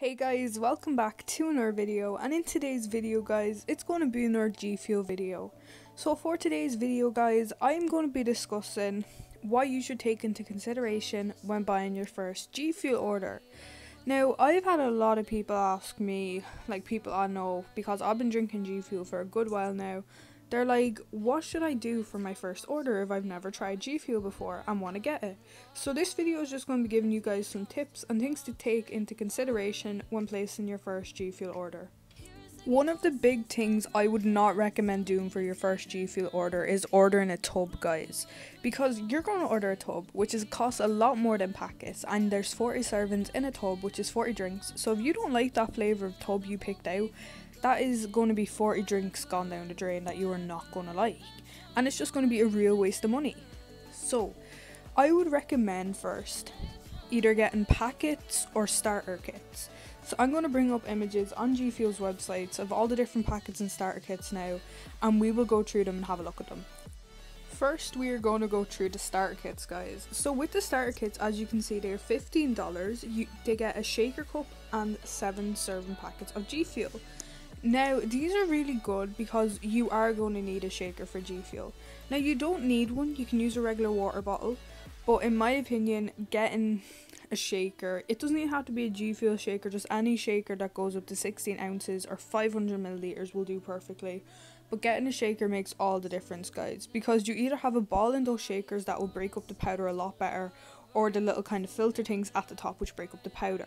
Hey guys, welcome back to another video and in today's video guys, it's going to be another G Fuel video. So for today's video guys, I'm going to be discussing what you should take into consideration when buying your first G Fuel order. Now, I've had a lot of people ask me, like people I know, because I've been drinking G Fuel for a good while now, they're like, what should I do for my first order if I've never tried G Fuel before and want to get it? So this video is just going to be giving you guys some tips and things to take into consideration when placing your first G Fuel order. One of the big things I would not recommend doing for your first G Fuel order is ordering a tub, guys. Because you're going to order a tub, which is costs a lot more than packets, and there's 40 servings in a tub, which is 40 drinks. So if you don't like that flavour of tub you picked out, that is going to be 40 drinks gone down the drain that you are not going to like. And it's just going to be a real waste of money. So, I would recommend first either getting packets or starter kits. So I'm going to bring up images on G Fuel's websites of all the different packets and starter kits now, and we will go through them and have a look at them. First, we are going to go through the starter kits, guys. So with the starter kits, as you can see, they are $15. You, they get a shaker cup and 7 serving packets of G Fuel. Now, these are really good because you are going to need a shaker for G Fuel. Now, you don't need one, you can use a regular water bottle, but in my opinion, getting a shaker, it doesn't even have to be a G Fuel shaker, just any shaker that goes up to 16 ounces or 500 milliliters will do perfectly. But getting a shaker makes all the difference, guys, because you either have a ball in those shakers that will break up the powder a lot better, or the little kind of filter things at the top which break up the powder.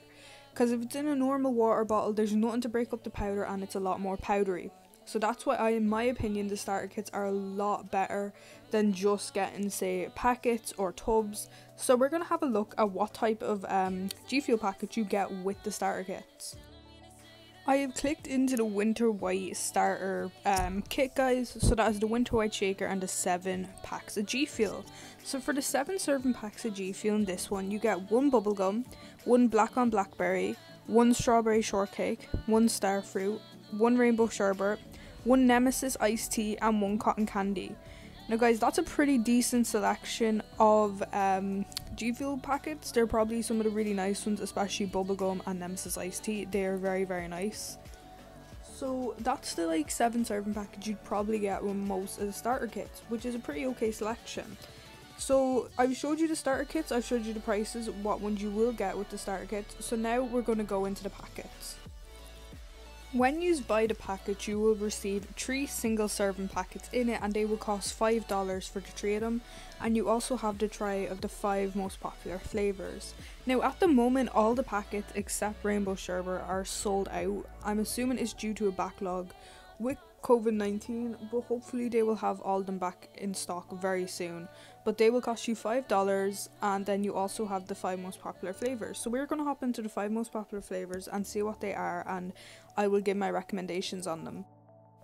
Because if it's in a normal water bottle, there's nothing to break up the powder and it's a lot more powdery. So that's why I, in my opinion, the starter kits are a lot better than just getting, say, packets or tubs. So we're going to have a look at what type of um, G Fuel package you get with the starter kits. I have clicked into the Winter White starter um, kit guys, so that is the Winter White shaker and the 7 packs of G Fuel. So for the 7 serving packs of G Fuel in this one, you get one bubblegum, one black on blackberry, one strawberry shortcake, one star fruit, one rainbow sherbet, one nemesis iced tea and one cotton candy. Now guys, that's a pretty decent selection of um, G Fuel packets. They're probably some of the really nice ones, especially Bubblegum and Nemesis Iced Tea. They're very, very nice. So that's the like seven serving package you'd probably get with most of the starter kits, which is a pretty okay selection. So I've showed you the starter kits, I've showed you the prices, what ones you will get with the starter kits. So now we're going to go into the packets. When you buy the package, you will receive three single serving packets in it, and they will cost $5 for the three of them. And you also have the tray of the five most popular flavours. Now, at the moment, all the packets except Rainbow Sherbet are sold out. I'm assuming it's due to a backlog with COVID 19, but hopefully they will have all them back in stock very soon. But they will cost you $5, and then you also have the five most popular flavours. So we're going to hop into the five most popular flavours and see what they are, and I will give my recommendations on them.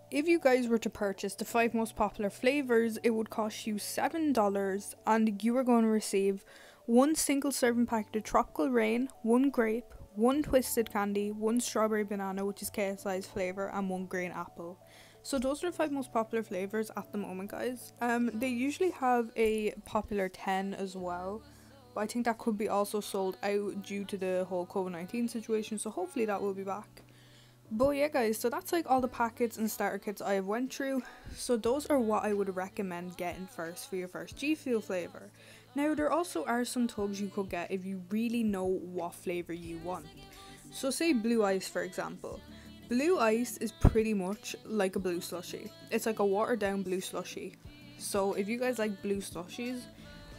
If you guys were to purchase the five most popular flavours, it would cost you $7, and you are going to receive one single serving packet of tropical rain, one grape, one twisted candy, one strawberry banana, which is KSI's flavour, and one green apple. So those are the five most popular flavors at the moment, guys. Um, they usually have a popular 10 as well, but I think that could be also sold out due to the whole COVID-19 situation, so hopefully that will be back. But yeah guys, so that's like all the packets and starter kits I have went through. So those are what I would recommend getting first for your first G Fuel flavour. Now there also are some tubs you could get if you really know what flavour you want. So say blue ice for example. Blue ice is pretty much like a blue slushy. It's like a watered down blue slushy. So if you guys like blue slushies,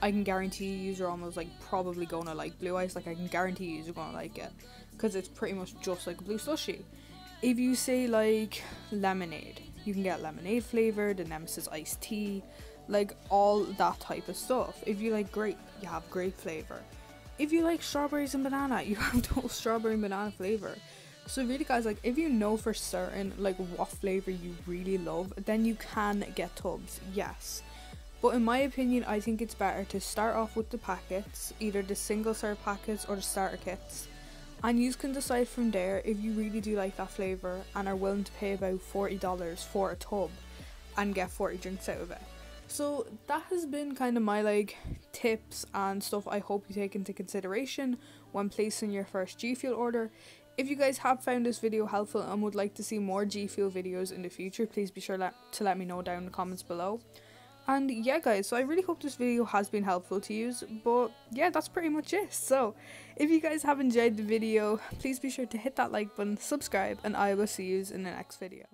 I can guarantee you are almost like probably gonna like blue ice. Like I can guarantee you are gonna like it because it's pretty much just like a blue slushy. If you say like lemonade, you can get lemonade flavored, the Nemesis iced tea, like all that type of stuff. If you like grape, you have grape flavor. If you like strawberries and banana, you have the strawberry and banana flavor. So really guys, like if you know for certain like what flavor you really love, then you can get tubs, yes. But in my opinion, I think it's better to start off with the packets, either the single serve packets or the starter kits. And you can decide from there if you really do like that flavour and are willing to pay about $40 for a tub and get 40 drinks out of it. So that has been kind of my like tips and stuff I hope you take into consideration when placing your first G Fuel order. If you guys have found this video helpful and would like to see more G Fuel videos in the future, please be sure to let me know down in the comments below. And yeah guys, so I really hope this video has been helpful to you, but yeah, that's pretty much it. So, if you guys have enjoyed the video, please be sure to hit that like button, subscribe, and I will see you in the next video.